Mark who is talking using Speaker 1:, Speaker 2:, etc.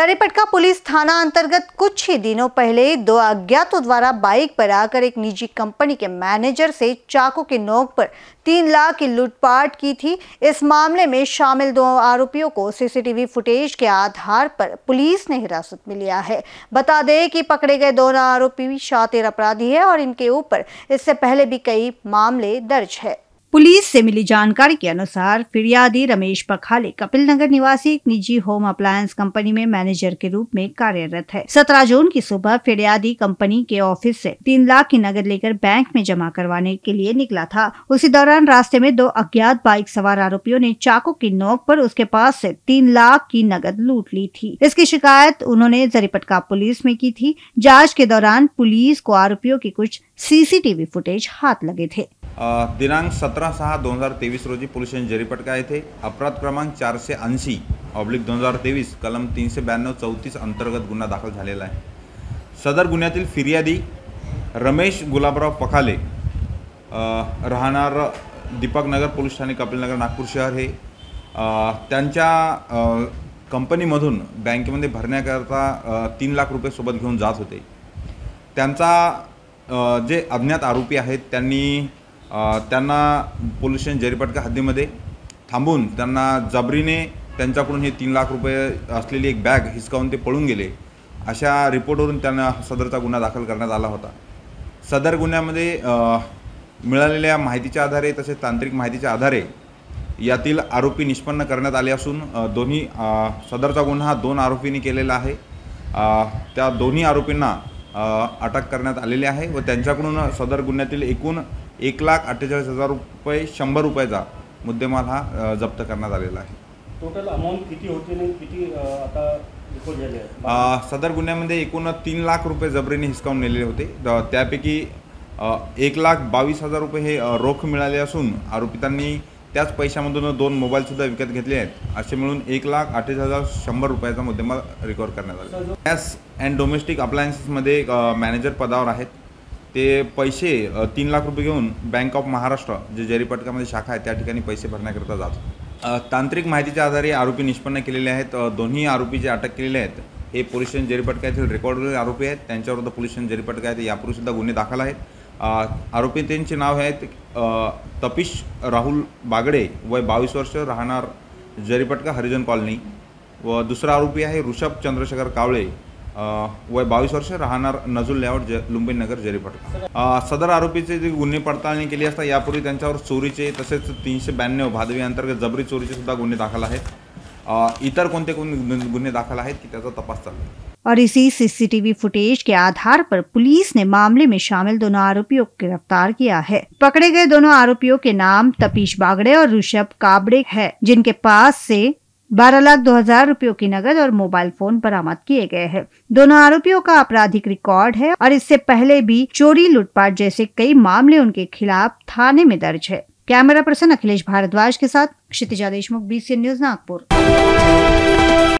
Speaker 1: Jaripatka police थाना अंतर्गत कुछ ही दिनों पहले दो अज्ञातों द्वारा बाइक पर आकर एक निजी कंपनी के मैनेजर से चाकू की नोक पर तीन लाख की लूटपाट की थी। इस मामले में शामिल दो आरोपियों को सीसीटीवी फुटेज के आधार पर पुलिस ने हिरासत में लिया है। बता दें कि पकड़े गए दोनों आरोपी शातिर अपराधी है और इनके ऊपर इससे पहले भी कई मामले दर्ज है। पुलिस से मिली जानकारी के अनुसार फिरियादी रमेश पखाले कपिल नगर निवासी एक निजी होम अप्लायंस कंपनी में मैनेजर के रूप में कार्यरत है। सत्रह जून की सुबह फिरियादी कंपनी के ऑफ़िस से तीन लाख की नगद लेकर बैंक में जमा करवाने के लिए निकला था। उसी दौरान रास्ते में दो अज्ञात बाइक सवार आरोपियों ने चाकू की नोक पर उसके पास से तीन लाख की नगद लूट ली थी। इसकी शिकायत उन्होंने जरीपटका पुलिस में की थी। जाँच के दौरान पुलिस को आरोपियों की कुछ सीसीटीवी फुटेज हाथ लगे थे।
Speaker 2: दिनांक सतरा सहा दोन हजार तेवीस रोजी पोलीस स्टेशन जरीपटका येथे अपराध क्रमांक चारशे ऐंशी ऑब्लिक दोन हजार तेवीस कलम तीनशे ब्याण्णव चौतीस अंतर्गत गुन्हा दाखल झालेला आहे. सदर गुन्ह्यातील फिर्यादी रमेश गुलाबराव पखाले राहणार दीपक नगर पोलीस ठाणे कपिलनगर नागपूर शहर हे. त्यांच्या कंपनीमधून बँकेमध्ये भरण्याकरता तीन लाख रुपये सोबत घेऊन जात होते. त्यांचा जे अज्ञात आरोपी आहेत त्यांनी त्यांना पोलीस स्टेशन जरीपटका हद्दीमध्ये थांबून त्यांना जबरीने त्यांच्याकडून हे तीन लाख रुपये असलेली एक बॅग हिसकावून ते पळून गेले अशा रिपोर्टवरून त्यांना सदरचा गुन्हा दाखल करण्यात आला होता. सदर गुन्ह्यामध्ये मिळालेल्या माहितीच्या आधारे तसेच तांत्रिक माहितीच्या आधारे यातील आरोपी निष्पन्न करण्यात आले असून दोन्ही सदरचा गुन्हा हा दोन आरोपींनी केलेला आहे. त्या दोन्ही आरोपींना अटक करण्यात आलेली आहे व त्यांच्याकडून सदर गुन्ह्यातील एकूण एक लाख अठ्ठेचाळीस हजार रुपये शंभर रुपयाचा मुद्देमाल हा जप्त करण्यात आलेला आहे.
Speaker 3: टोटल अमाऊंट किती होती आणि किती अ, आता रिपोर्ट झाले आहेत
Speaker 2: अ, सदर गुन्ह्यामध्ये एकूण तीन लाख रुपये जबरीने हिसकावून नेलेले होते. द- त्यापैकी अ, एक लाख बावीस हजार रुपये हे अ, रोख मिळाले असून आरोपितांनी त्याच पैशामधून दोन मोबाईलसुद्धा विकत घेतले आहेत. असे मिळून एक लाख अठ्ठेचाळीस हजार शंभर रुपयाचा मुद्देमाल रिकवर करण्यात आला. गॅस अँड डोमेस्टिक अप्लायन्सेसमध्ये मॅनेजर पदावर आहेत. ते पैसे तीन लाख रुपये घेऊन बँक ऑफ महाराष्ट्र जे जरीपटकामध्ये शाखा आहे त्या ठिकाणी पैसे भरण्याकरिता जात तांत्रिक माहितीच्या आधारे आरोपी निष्पन्न केलेले आहेत. दोन्ही आरोपी जे अटक केलेले आहेत हे पोलीस स्टेशन जरीपटका येथील रेकॉर्डवरील आरोपी आहेत. त्यांच्याविरुद्ध पोलीस स्टेशन जरीपटका आहेत यापूर्वीसुद्धा गुन्हे दाखल आहेत. आरोपी त्यांचे नाव आहेत तपिश राहुल बागडे वय बावीस वर्ष राहणार जरीपटका हरिजन कॉलनी. व दुसरा आरोपी आहे ऋषभ चंद्रशेखर कावळे वय बावीस वर्ष राहणार नजुल लेआउट ज लुंबिनगर जरीपटका अ, सदर आरोपीचे जे गुन्हे पडताळणी केली असता यापूर्वी त्यांच्यावर चोरीचे तसेच तीनशे ब्याण्णव भादवी अंतर्गत जबरी चोरीचे सुद्धा गुन्हे दाखल आहेत. इतर कोण गुन्हे दाखल की तपास चालू
Speaker 1: और इसी सीसीटीवी फुटेज के आधार पर पुलिस ने मामले में शामिल दोनों आरोपियों को गिरफ़्तार किया है। पकड़े गए दोनों आरोपियों के नाम तपीश बागड़े और ऋषभ काबड़े है जिनके पास से बारह लाख दो हज़ार रूपयों की नकद और मोबाइल फ़ोन बरामद किए गए हैं। दोनों आरोपियों का आपराधिक रिकॉर्ड है और इससे पहले भी चोरी लूटपाट जैसे कई मामले उनके खिलाफ थाने में दर्ज है। कैमरा पर्सन अखिलेश भारद्वाज के साथ क्षितिजा देशमुख बीसीएन न्यूज़ नागपुर।